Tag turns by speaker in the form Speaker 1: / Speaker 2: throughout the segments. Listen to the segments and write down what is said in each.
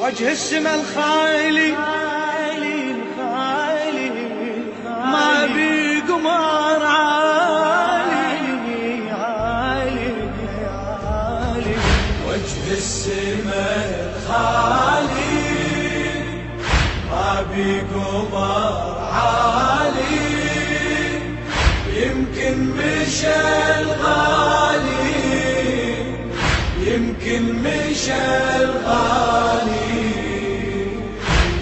Speaker 1: وجه السما الخالي ما بي قمر عالي. عالي عالي.
Speaker 2: وجه السماء الخالي ما بي قمر عالي. يمكن مشى الغالي. يمكن مشى الغالي.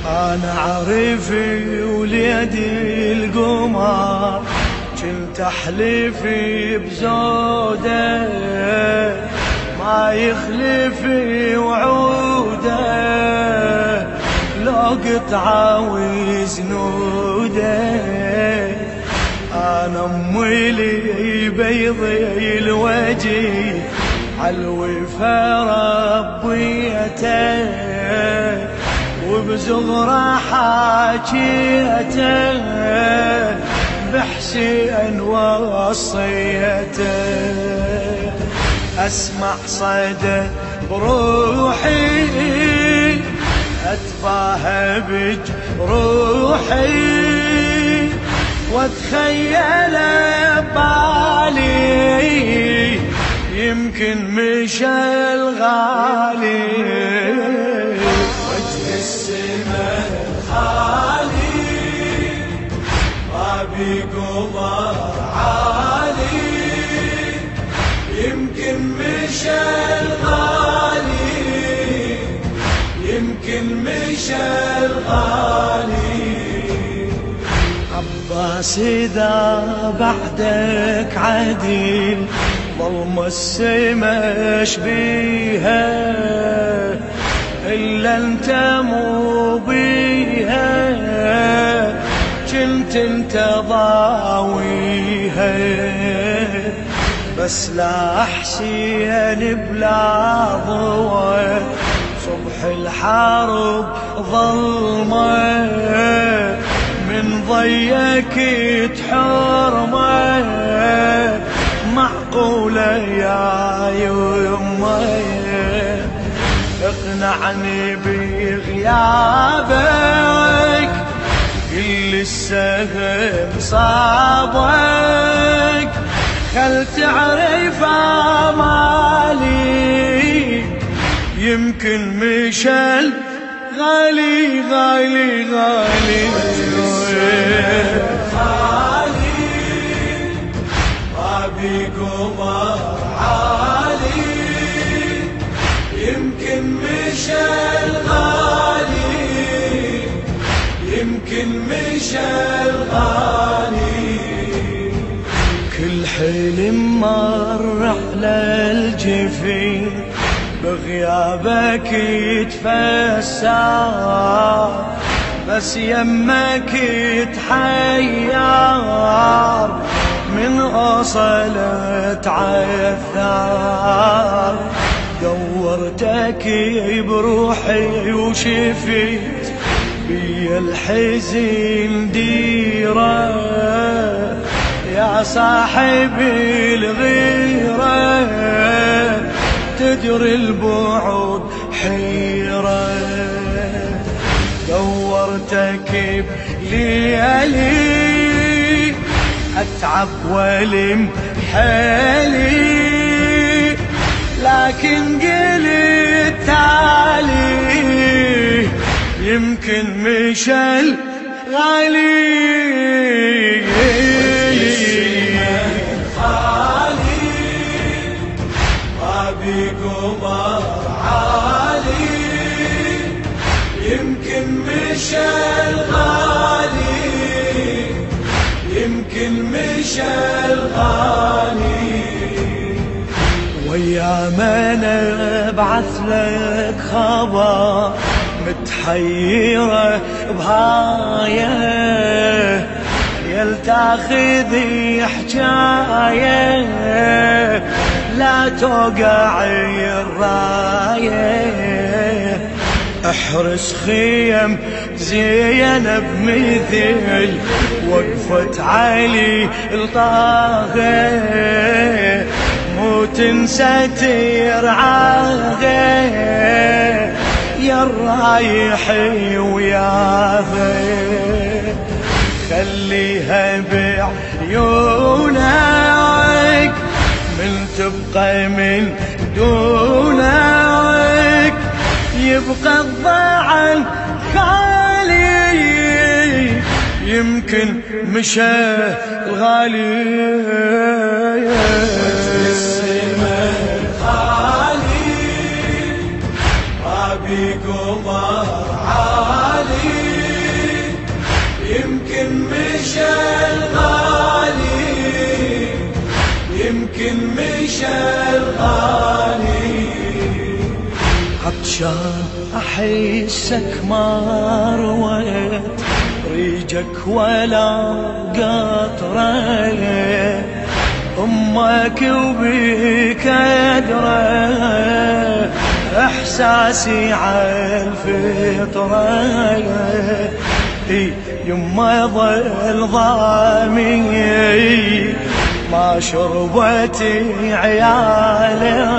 Speaker 1: أنا عرفي وليدي القمر كنت احلفي بزوده. ما يخلفي وعوده لو قطعه وزنوده. أنا أمي لي بيضي الوجه عالوفا ربيته وبزغرة حاجيته بحسين وصيته أسمع صدى بروحي اتفاهى بجروحي واتخيل بالي يمكن مشى الغالي
Speaker 2: وجه السماء الخالي. ما قمر عالي. يمكن مشى الغالي يمكن مشى الغالي
Speaker 1: عباس إذا بعدك عديل. ظلم السما شبيها إلا أنت مو بيها كنت انت ضاويها بس لا حسين بلا ضوى صبح الحرب ظلمة. من ضيك تحرمه معقولة يا يمه اقنعني بغيابك كل السهم صابك خل تعرف مالي يمكن مشل غالي غالي غالي.
Speaker 2: خالي مشى الغالي يمكن مشى الغالي
Speaker 1: كل حلم مر على الجفين بغيابك يتفسر بس يمك يتحير من أصلت عثار دورتك بروحي وشفيت بي الحزن ديرة. يا صاحبي الغيرة تدري البعد حيرة. دورتك بليالي أتعب وألم حالي. لكن قلت تالي يمكن مشل غالي
Speaker 2: الغالي. يمكن مشى الغالي.
Speaker 1: من ابعث لك خبر متحيرة بهاية يل تاخذي حجاية. لا توقع الراية. احرس خيم زينب مثل وقفة علي الطاغي مو تنسى ترعاغي يا الرايح وياها خليها بعيونك من تبقى من دونك. يبقى الضعن خالي يمكن مشى الغالي
Speaker 2: بابي قمر عالي يمكن مشى الغالي. يمكن مشى الغالي.
Speaker 1: عطشان أحسك ما رويت. ريجك ولا قطرة أمك وبيك ادرى إحساسي عالفطرة. إي يما ظل ضامي ما شربتي عيالك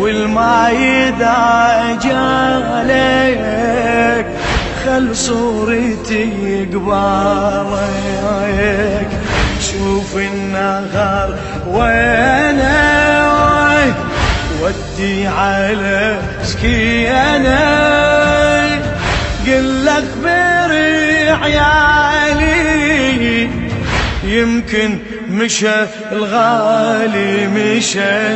Speaker 1: والما اذا جالك. خل صورتي قبالك شوف النهار وينه. ودي على سكينه قل لك بري عيالي يمكن مشى الغالي مشى.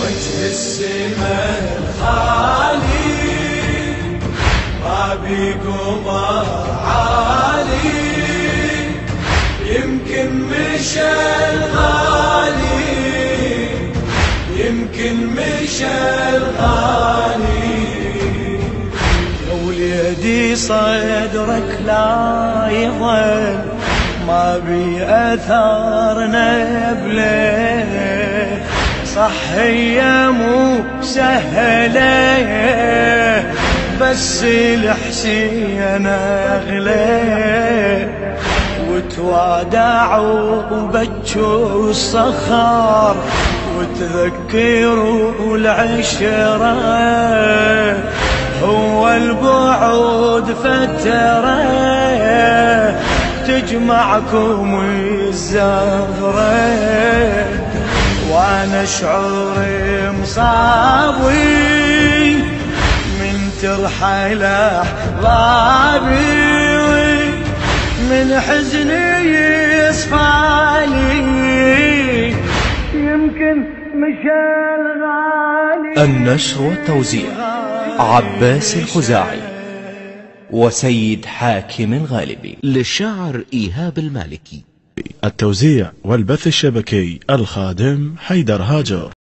Speaker 2: وجه السماء الخالي بابي قمر عالي. يمكن مشى الغالي
Speaker 1: صدرك لا يظل ما بي اثار نبلة. صح هي مو سهلة. بس الحسين أغلى. وتوادعوا وبجوا الصخر. وتذكروا العشرة. هو البعود فترة تجمعكم الزهرة وأنا شعوري مصابي من ترحل احبابي من حزني يصفالي يمكن مشى الغالي.
Speaker 3: النشر والتوزيع. عباس الخزاعي وسيد حاكم الغالبي
Speaker 4: للشاعر إيهاب المالكي.
Speaker 5: التوزيع والبث الشبكي الخادم حيدر هاجر.